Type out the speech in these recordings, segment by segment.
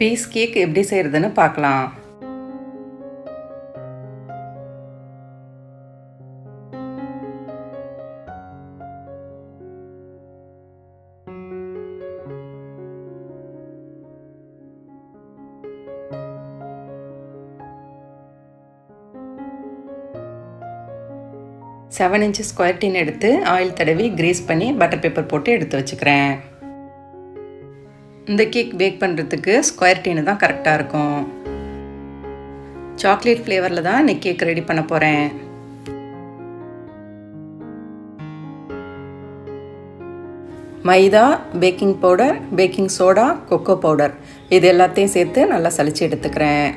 Piece cake எப்படி செய்கிறதுன்னு பார்க்கலாம். செவன் இன்ச்சு ஸ்கொயர் டீன் எடுத்து ஆயில் தடவி கிரீஸ் பண்ணி பட்டர் பேப்பர் போட்டு எடுத்து வச்சுக்கிறேன். இந்த கேக் பேக் பண்ணுறதுக்கு ஸ்கொயர் டீனு தான் கரெக்டாக இருக்கும். சாக்லேட் ஃப்ளேவரில் தான் இன்னைக்கு கேக் ரெடி பண்ண போகிறேன் maida baking powder baking soda cocoa powder. இது எல்லாத்தையும் சேர்த்து நல்லா சளிச்சு எடுத்துக்கிறேன்.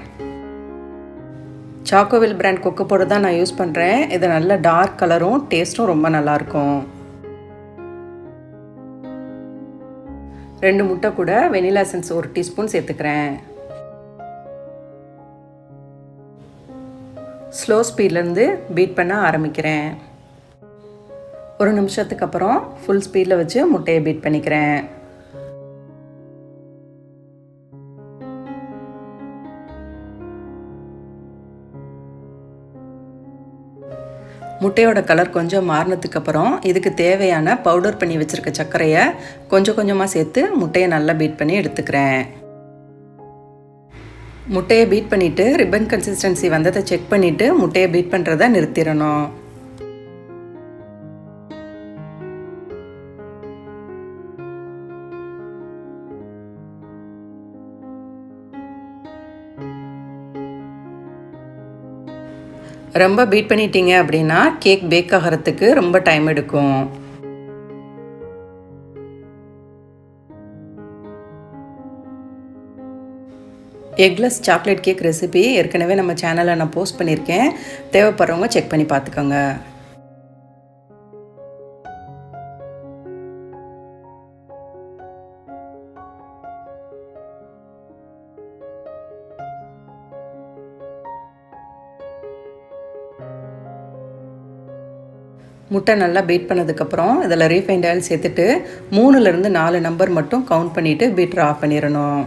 சாக்கோவில் பிராண்ட் கொக்கோ பவுடர் தான் நான் யூஸ் பண்ணுறேன் இது நல்ல டார்க் கலரும் டேஸ்ட்டும் ரொம்ப நல்லாயிருக்கும் ரெண்டு முட்டை கூட வெனிலா எசன்ஸ் ஒரு டீஸ்பூன் சேர்த்துக்கிறேன். ஸ்லோ ஸ்பீட்லேருந்து பீட் பண்ண ஆரம்பிக்கிறேன். ஒரு நிமிஷத்துக்கு அப்புறம் ஃபுல் ஸ்பீடில் வச்சு முட்டையை பீட் பண்ணிக்கிறேன். முட்டையோட கலர் கொஞ்சம் மாறினதுக்கப்புறம் இதுக்கு தேவையான பவுடர் பண்ணி வச்சுருக்க சர்க்கரையை கொஞ்சம் கொஞ்சமாக சேர்த்து முட்டையை நல்லா பீட் பண்ணி எடுத்துக்கிறேன். முட்டையை பீட் பண்ணிவிட்டு ரிப்பன் கன்சிஸ்டன்சி வந்ததை செக் பண்ணிவிட்டு முட்டையை பீட் பண்ணுறத நிறுத்திடணும். ரொம்ப பீட் பண்ணிட்டீங்க அப்படின்னா கேக் பேக் ஆகிறதுக்கு ரொம்ப டைம் எடுக்கும். எக்லெஸ் சாக்லேட் கேக் ரெசிபி ஏற்கனவே நம்ம சேனலில் நான் போஸ்ட் பண்ணியிருக்கேன். தேவைப்படுறவங்க செக் பண்ணி பார்த்துக்கோங்க. முட்டை நல்லா பீட் பண்ணதுக்கப்புறம் இதில் ரீஃபைண்ட் ஆயில் சேர்த்துட்டு மூணுலேருந்து நாலு நம்பர் மட்டும் கவுண்ட் பண்ணிவிட்டு பீட்டர் ஆஃப் பண்ணிடணும்.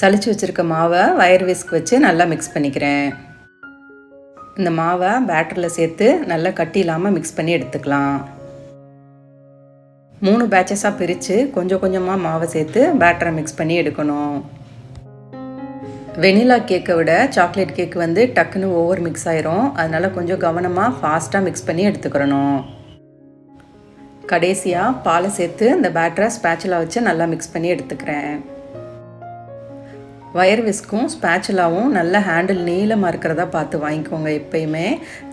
சளிச்சு வச்சுருக்க மாவை வயர் விஸ்க் வச்சு நல்லா மிக்ஸ் பண்ணிக்கிறேன். இந்த மாவை பேட்டரில் சேர்த்து நல்லா கட்டி இல்லாமல் மிக்ஸ் பண்ணி எடுத்துக்கலாம். மூணு பேட்சஸாக பிரித்து கொஞ்சம் கொஞ்சமாக மாவை சேர்த்து பேட்டரை மிக்ஸ் பண்ணி எடுக்கணும். வெனிலா கேக்கை விட சாக்லேட் கேக் வந்து டக்குன்னு ஓவர் மிக்ஸ் ஆயிரும். அதனால் கொஞ்சம் கவனமாக ஃபாஸ்ட்டாக மிக்ஸ் பண்ணி எடுத்துக்கிறணும். கடைசியாக பாலை சேர்த்து இந்த பேட்டரை ஸ்பேச்சுலா வச்சு நல்லா மிக்ஸ் பண்ணி எடுத்துக்கிறேன். வயர் விஸ்க்கும் ஸ்பேச்சலாவும் நல்ல ஹேண்டில் நீளமாக இருக்கிறதா பார்த்து வாங்கிக்கோங்க எப்பயுமே.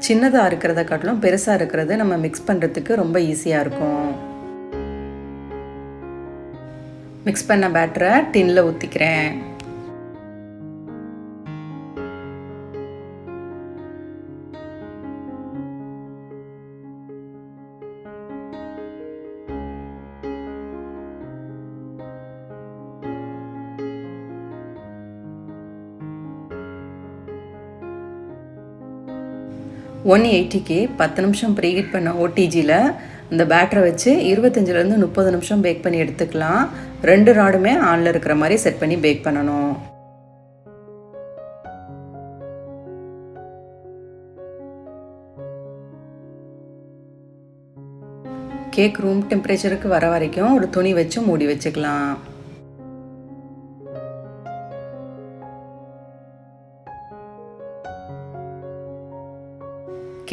சின்னதாக இருக்கிறத காட்டிலும் பெருசாக இருக்கிறது நம்ம மிக்ஸ் பண்ணுறதுக்கு ரொம்ப ஈஸியாக இருக்கும். மிக்ஸ் பண்ண பேட்டரை டின்னில் ஊற்றிக்கிறேன் ஒன் எயிட்டிக்கு பத்து நிமிஷம் ப்ரீஹீட் பண்ண ஓடிஜியில் இந்த பேட்டரை வச்சு இருபத்தஞ்சிலேருந்து முப்பது நிமிஷம் பேக் பண்ணி எடுத்துக்கலாம். ரெண்டு ராடுமே ஆனில் இருக்கிற மாதிரி செட் பண்ணி பேக் பண்ணணும். கேக் ரூம் டெம்பரேச்சருக்கு வர வரைக்கும் ஒரு துணி வச்சு மூடி வச்சுக்கலாம்.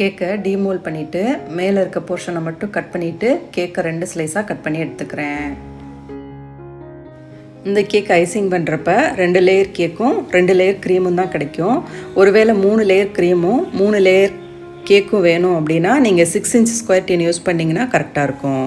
கேக்கை டீமோல் பண்ணிவிட்டு மேலே இருக்க போர்ஷனை மட்டும் கட் பண்ணிவிட்டு கேக்கை ரெண்டு ஸ்லைஸாக கட் பண்ணி எடுத்துக்கிறேன். இந்த கேக் ஐசிங் பண்ணுறப்ப ரெண்டு லேயர் கேக்கும் ரெண்டு லேயர் க்ரீமும் தான் கிடைக்கும். ஒருவேளை மூணு லேயர் க்ரீமும் மூணு லேயர் கேக்கும் வேணும் அப்படின்னா நீங்கள் six inch square tin use பண்ணிங்கன்னா கரெக்டாக இருக்கும்.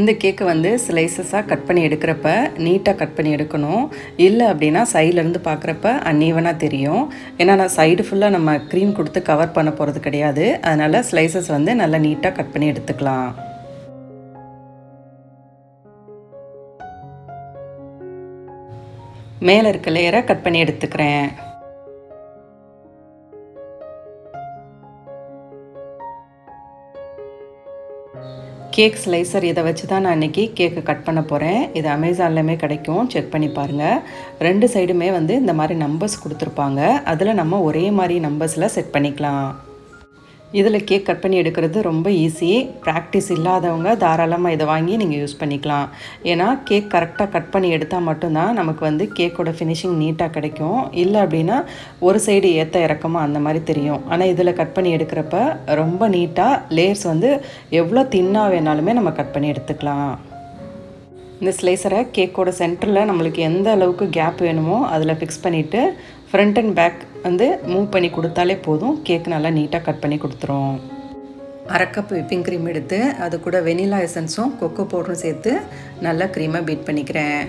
இந்த கேக்கு வந்து ஸ்லைசஸாக கட் பண்ணி எடுக்கிறப்ப நீட்டாக கட் பண்ணி எடுக்கணும். இல்லை அப்படின்னா சைட்லேருந்து பார்க்குறப்ப அன்னீவனாக தெரியும். ஏன்னா நான் சைடு ஃபுல்லாக நம்ம க்ரீம் கொடுத்து கவர் பண்ண போகிறது கிடையாது. அதனால் ஸ்லைசஸ் வந்து நல்லா நீட்டாக கட் பண்ணி எடுத்துக்கலாம். மேலே இருக்க லேயரை கட் பண்ணி எடுத்துக்கிறேன். கேக் ஸ்லைசர் இதை வச்சு தான் நான் இன்றைக்கி கேக்கு கட் பண்ண போகிறேன் இது அமேசான்லேயுமே கிடைக்கும். செக் பண்ணி பாருங்கள் ரெண்டு சைடுமே வந்து இந்த மாதிரி நம்பர்ஸ் கொடுத்துருப்பாங்க. அதில் நம்ம ஒரே மாதிரி நம்பர்ஸில் செட் பண்ணிக்கலாம். இதில் கேக் கட் பண்ணி எடுக்கிறது ரொம்ப ஈஸி. ப்ராக்டிஸ் இல்லாதவங்க தாராளமாக இதை வாங்கி நீங்கள் யூஸ் பண்ணிக்கலாம். ஏன்னா கேக் கரெக்டாக கட் பண்ணி எடுத்தால் மட்டும்தான் நமக்கு வந்து கேக்கோட ஃபினிஷிங் நீட்டாக கிடைக்கும். இல்லை அப்படின்னா ஒரு சைடு ஏற்ற இறக்கமாக அந்த மாதிரி தெரியும். ஆனால் இதில் கட் பண்ணி எடுக்கிறப்ப ரொம்ப நீட்டாக லேயர்ஸ் வந்து எவ்வளோ தின்னாக வேணாலுமே நம்ம கட் பண்ணி எடுத்துக்கலாம். இந்த ஸ்லைசரை கேக்கோட சென்டரில் நம்மளுக்கு எந்த அளவுக்கு கேப் வேணுமோ அதில் ஃபிக்ஸ் பண்ணிவிட்டு ஃப்ரண்ட் அண்ட் பேக் வந்து மூவ் பண்ணி கொடுத்தாலே போதும். கேக் நல்லா நீட்டாக கட் பண்ணி கொடுத்துரும். அரை கப் விப்பிங் க்ரீம் எடுத்து அது கூட வெனிலா எசன்ஸும் கொக்கோ பவுடரும் சேர்த்து நல்லா க்ரீமை பீட் பண்ணிக்கிறேன்.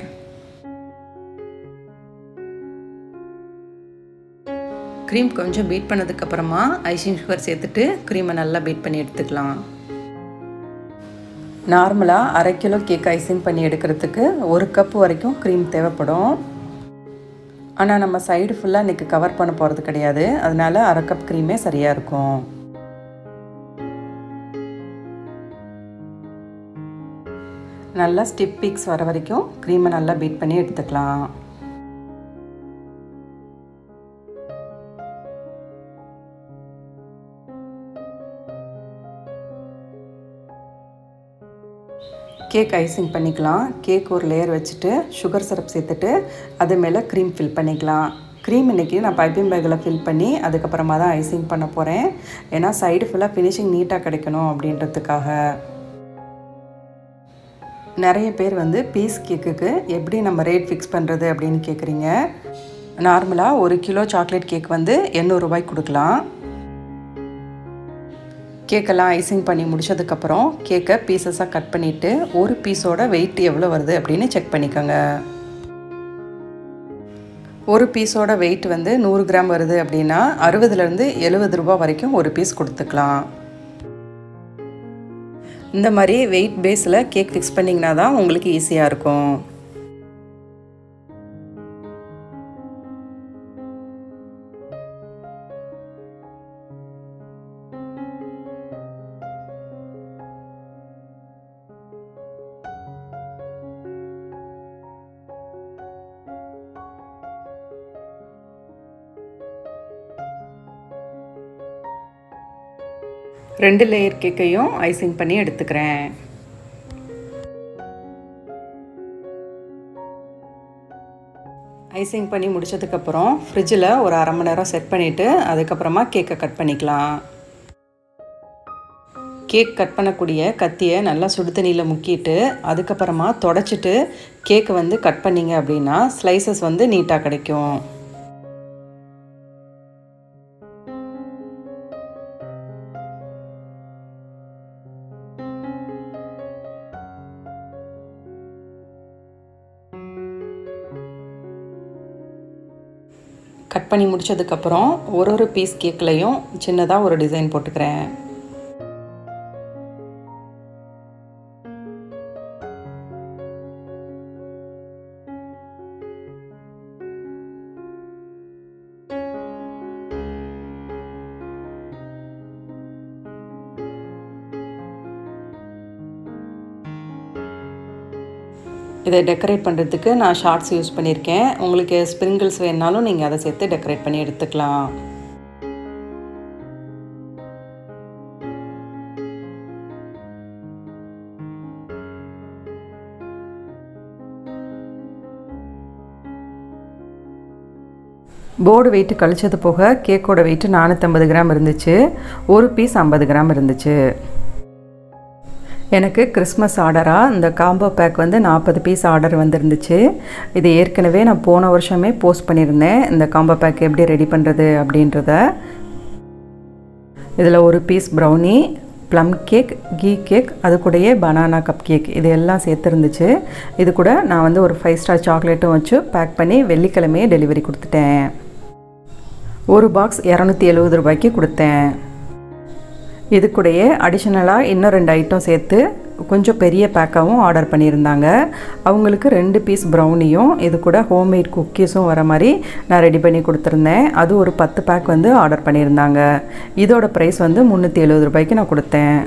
க்ரீம் கொஞ்சம் பீட் பண்ணதுக்கப்புறமா ஐசிங் சுகர் சேர்த்துட்டு க்ரீமை நல்லா பீட் பண்ணி எடுத்துக்கலாம். நார்மலாக அரை கிலோ கேக் ஐசிங் பண்ணி எடுக்கிறதுக்கு ஒரு கப் வரைக்கும் க்ரீம் தேவைப்படும். ஆனால் நம்ம சைடு ஃபுல்லாக இன்றைக்கி கவர் பண்ண போகிறது கிடையாது. அதனால் அரை கப் க்ரீமே சரியாக இருக்கும். நல்லா ஸ்டிப் பீக்ஸ் வர வரைக்கும் க்ரீமை நல்லா பீட் பண்ணி எடுத்துக்கலாம். கேக் ஐசிங் பண்ணிக்கலாம். கேக் ஒரு லேயர் வச்சுட்டு சுகர் சிரப் சேர்த்துட்டு அது மேலே க்ரீம் ஃபில் பண்ணிக்கலாம். க்ரீம் இன்றைக்கி நான் பைப்பிங் பேக்கில் ஃபில் பண்ணி அதுக்கப்புறமா தான் ஐசிங் பண்ண போகிறேன் ஏன்னா சைடு ஃபுல்லாக ஃபினிஷிங் நீட்டாக கிடைக்கணும் அப்படின்றதுக்காக. நிறைய பேர் வந்து பீஸ் கேக்குக்கு எப்படி நம்ம ரேட் ஃபிக்ஸ் பண்ணுறது அப்படின்னு கேட்குறீங்க நார்மலாக ஒரு கிலோ சாக்லேட் கேக் வந்து எண்ணூறுரூபாய்க்கு கொடுக்கலாம். கேக்கெல்லாம் ஐசிங் பண்ணி முடிச்சதுக்கப்புறம் கேக்கை பீசஸாக கட் பண்ணிவிட்டு ஒரு பீஸோட வெயிட் எவ்வளோ வருது அப்படின்னு செக் பண்ணிக்கோங்க. ஒரு பீஸோட வெயிட் வந்து நூறு கிராம் வருது அப்படின்னா அறுபதுலேருந்து எழுபது ரூபா வரைக்கும் ஒரு பீஸ் கொடுத்துக்கலாம். இந்த மாதிரி வெயிட் பேஸில் கேக் ஃபிக்ஸ் பண்ணிங்கன்னா தான் உங்களுக்கு ஈஸியாக இருக்கும். ரெண்டு லேயர் கேக்கையும் ஐசிங் பண்ணி எடுத்துக்கிறேன். ஐசிங் பண்ணி முடிச்சதுக்கப்புறம் ஃப்ரிட்ஜில் ஒரு அரை மணி நேரம் செட் பண்ணிவிட்டு அதுக்கப்புறமா கேக்கை கட் பண்ணிக்கலாம். கேக் கட் பண்ணக்கூடிய கத்தியை நல்லா சுடு தண்ணியில் முக்கிட்டு அதுக்கப்புறமா தொடச்சிட்டு கேக்கை வந்து கட் பண்ணிங்க அப்படின்னா ஸ்லைசஸ் வந்து நீட்டாக கிடைக்கும். பண்ணி முடித்ததுக்கப்புறம் ஒரு ஒரு பீஸ் கேக்லேயும் சின்னதாக ஒரு டிசைன் போட்டுக்கிறேன். இதை டெக்கரேட் பண்ணுறதுக்கு நான் ஷார்ட்ஸ் யூஸ் பண்ணியிருக்கேன். உங்களுக்கு ஸ்ப்ரிங்கிள்ஸ் வேணுனாலும் நீங்கள் அதை சேர்த்து டெக்கரேட் பண்ணி எடுத்துக்கலாம். போர்டு வெயிட் கழிச்சது போக கேக்கோட வெயிட் நானூற்றம்பது கிராம் இருந்துச்சு. ஒரு பீஸ் ஐம்பது கிராம் இருந்துச்சு. எனக்கு கிறிஸ்மஸ் ஆர்டராக இந்த காம்போ பேக் வந்து நாற்பது பீஸ் ஆர்டர் வந்துருந்துச்சு. இது ஏற்கனவே நான் போன வருஷமே போஸ்ட் பண்ணியிருந்தேன். இந்த காம்போ பேக் எப்படி ரெடி பண்ணுறது அப்படின்றத. இதில் ஒரு பீஸ் ப்ரௌனி ப்ளம் கேக் கீ கேக் அது கூடயே பனானா கப் கேக் இது எல்லாம் சேர்த்துருந்துச்சு. இது கூட நான் வந்து ஒரு ஃபைவ் ஸ்டார் சாக்லேட்டும் வச்சு பேக் பண்ணி வெள்ளிக்கிழமையே டெலிவரி கொடுத்துட்டேன். ஒரு பாக்ஸ் இரநூத்தி எழுபது ரூபாய்க்கு கொடுத்தேன். இது கூடயே அடிஷ்னலாக இன்னும் ரெண்டு ஐட்டம் சேர்த்து கொஞ்சம் பெரிய பேக்காகவும் ஆர்டர் பண்ணியிருந்தாங்க. அவங்களுக்கு ரெண்டு பீஸ் ப்ரௌனியும் இது கூட ஹோம்மேட் குக்கீஸும் வர மாதிரி நான் ரெடி பண்ணி கொடுத்துருந்தேன். அது ஒரு பத்து பேக் வந்து ஆர்டர் பண்ணியிருந்தாங்க. இதோட ப்ரைஸ் வந்து முந்நூற்றி எழுபது ரூபாய்க்கு நான் கொடுத்தேன்.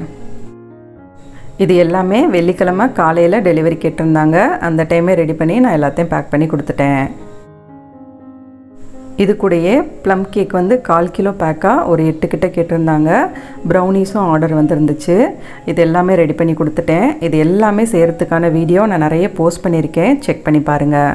இது எல்லாமே வெள்ளிக்கிழமை காலையில் டெலிவரி கேட்டிருந்தாங்க. அந்த டைமே ரெடி பண்ணி நான் எல்லாத்தையும் பேக் பண்ணி கொடுத்துட்டேன். இது கூடயே ப்ளம் கேக் வந்து கால் கிலோ பேக்காக ஒரு எட்டு கிட்ட கேட்டிருந்தாங்க. ப்ரௌனீஸும் ஆர்டர் வந்துருந்துச்சு. இது எல்லாமே ரெடி பண்ணி கொடுத்துட்டேன். இது எல்லாமே செய்கிறதுக்கான வீடியோ நான் நிறைய போஸ்ட் பண்ணியிருக்கேன். செக் பண்ணி பாருங்கள்